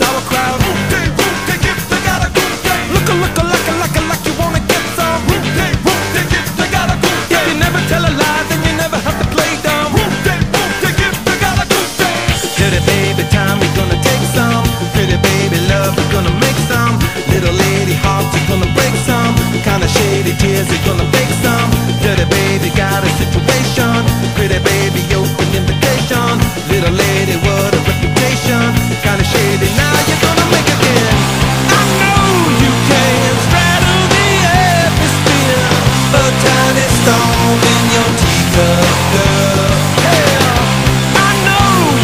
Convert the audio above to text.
sauerkraut. Root they give, they got a good day. Look a look a like a like a like you wanna get some. Root they root they give, they got a good day. If you never tell a lie, then you never have to play dumb. Root they root they give, they got a good day. Pretty baby, time we gonna take some. Pretty baby, love we gonna make some. Little lady hearts we gonna break some. Kinda shady tears we gonna fake some. Pretty baby got a situation. Pretty baby open invitation. Little lady what a reputation. Kinda shady. stone